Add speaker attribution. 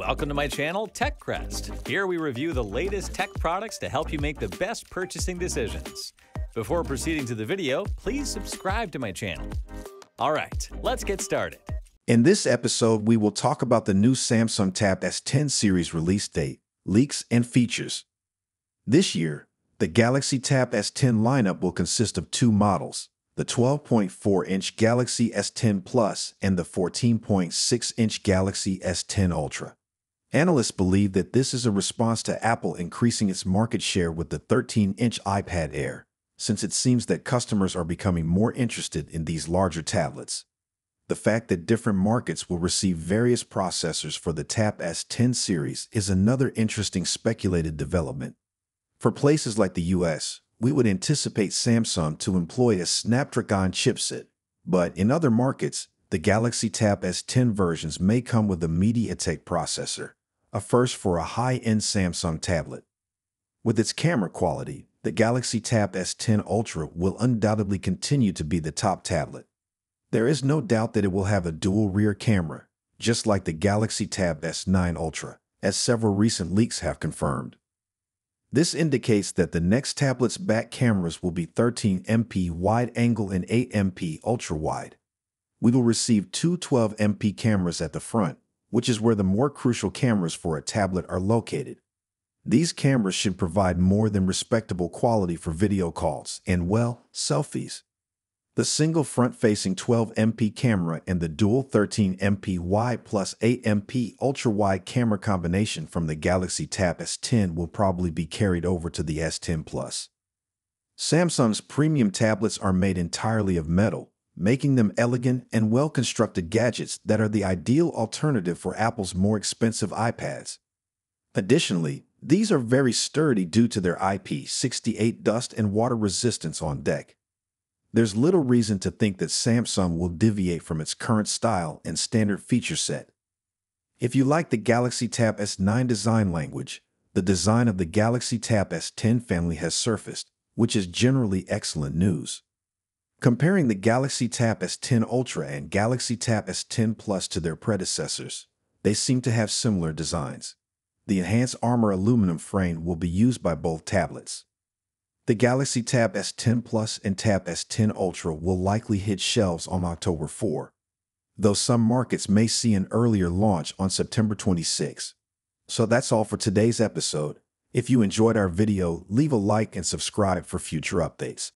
Speaker 1: Welcome to my channel, TechCrest. Here we review the latest tech products to help you make the best purchasing decisions. Before proceeding to the video, please subscribe to my channel. All right, let's get started.
Speaker 2: In this episode, we will talk about the new Samsung Tab S10 series release date, leaks, and features. This year, the Galaxy Tab S10 lineup will consist of two models, the 12.4-inch Galaxy S10 Plus and the 14.6-inch Galaxy S10 Ultra. Analysts believe that this is a response to Apple increasing its market share with the 13-inch iPad Air, since it seems that customers are becoming more interested in these larger tablets. The fact that different markets will receive various processors for the Tab S10 series is another interesting speculated development. For places like the US, we would anticipate Samsung to employ a Snapdragon chipset, but in other markets, the Galaxy Tab S10 versions may come with a MediaTek processor, a first for a high-end Samsung tablet. With its camera quality, the Galaxy Tab S10 Ultra will undoubtedly continue to be the top tablet. There is no doubt that it will have a dual rear camera, just like the Galaxy Tab S9 Ultra, as several recent leaks have confirmed. This indicates that the next tablet's back cameras will be 13MP wide angle and 8MP ultra wide. We will receive two 12MP cameras at the front, which is where the more crucial cameras for a tablet are located. These cameras should provide more than respectable quality for video calls and, well, selfies. The single front-facing 12MP camera and the dual 13MP wide plus 8MP ultra-wide camera combination from the Galaxy Tab S10 will probably be carried over to the S10 Plus. Samsung's premium tablets are made entirely of metal, making them elegant and well-constructed gadgets that are the ideal alternative for Apple's more expensive iPads. Additionally, these are very sturdy due to their IP68 dust and water resistance on deck. There's little reason to think that Samsung will deviate from its current style and standard feature set. If you like the Galaxy Tab S9 design language, the design of the Galaxy Tab S10 family has surfaced, which is generally excellent news. Comparing the Galaxy Tab S10 Ultra and Galaxy Tab S10 Plus to their predecessors, they seem to have similar designs. The enhanced armor aluminum frame will be used by both tablets. The Galaxy Tab S10 Plus and Tab S10 Ultra will likely hit shelves on October 4, though some markets may see an earlier launch on September 26. So that's all for today's episode. If you enjoyed our video, leave a like and subscribe for future updates.